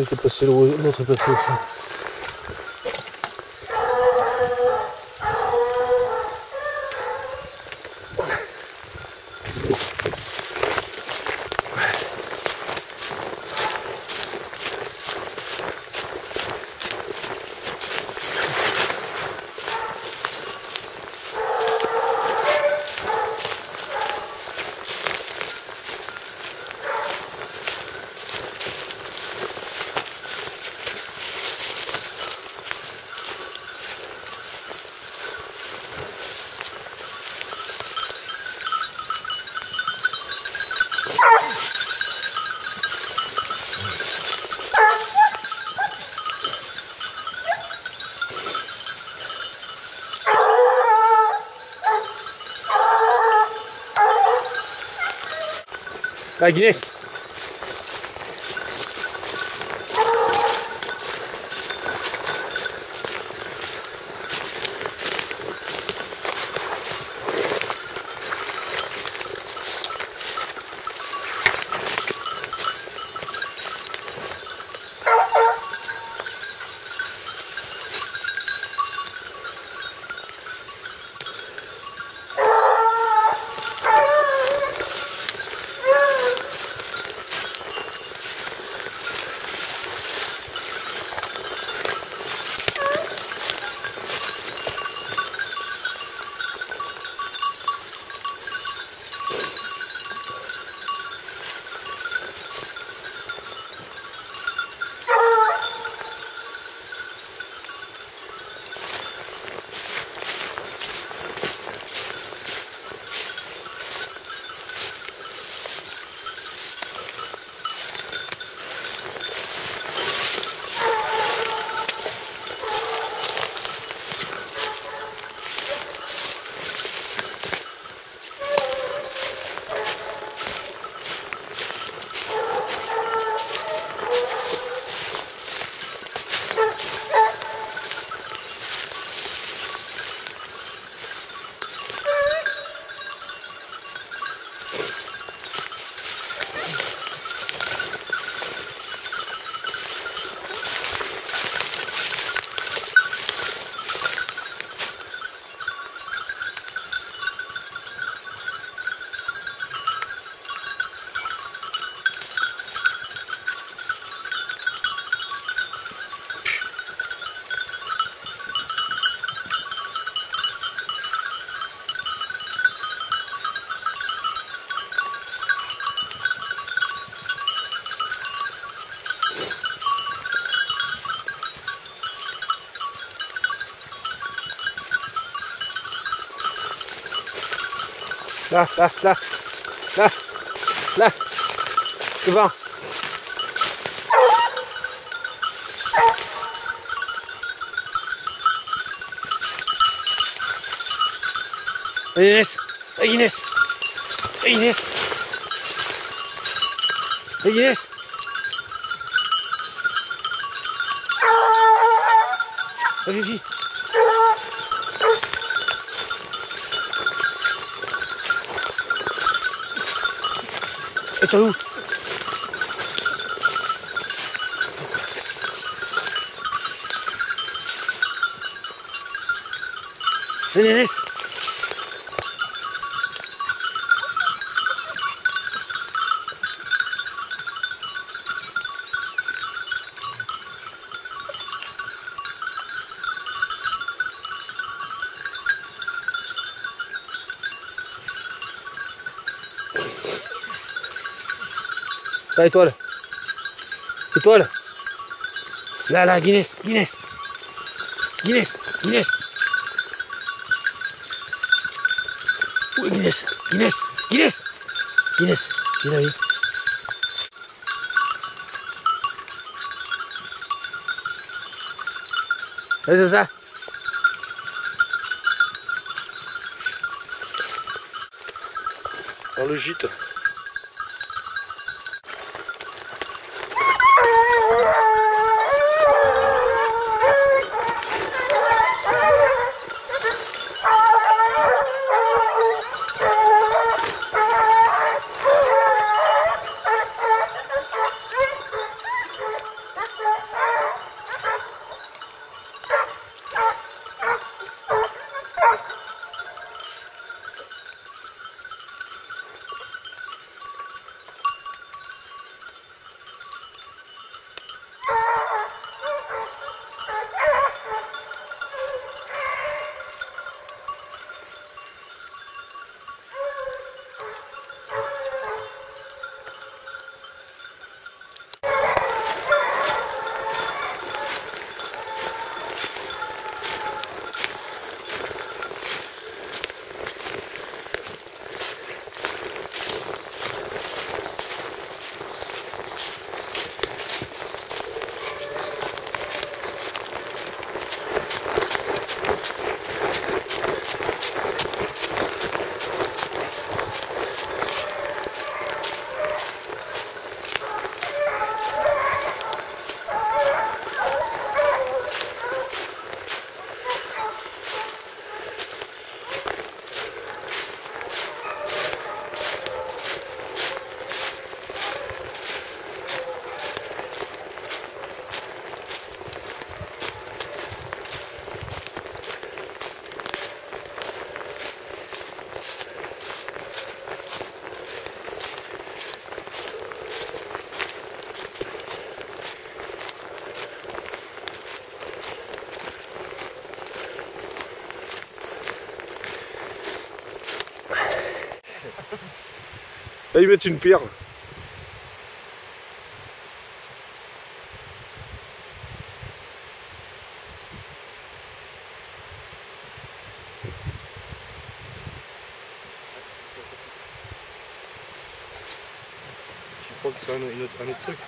Elle était passée l'autre passée aussi. Vai Guinness. Là, là, là, là, là, devant. Inès, Inès, Inès, Inès. Allez-y. Từ từ Đây này đây Tá, Dai, Tora. Tora. Lá, lá, Guinness, Guinness. Guinness, Guinness. Ui, Guinness, Guinness, Guinness. Guinness, vira aí. Vai, Zezé. Olha o Gito. Là, ils mettent une pierre. Je crois que c'est un, une autre- un autre truc.